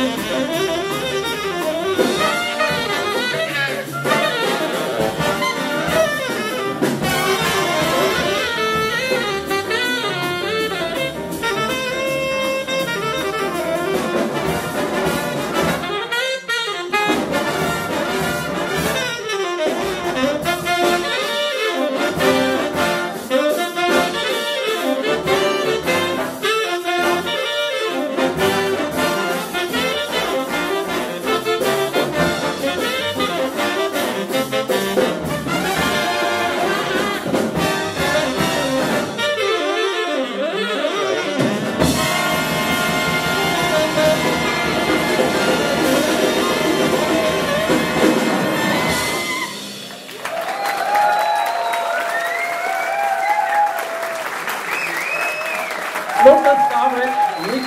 Música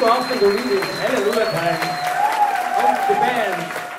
often the leaders, Hallelujah time of the band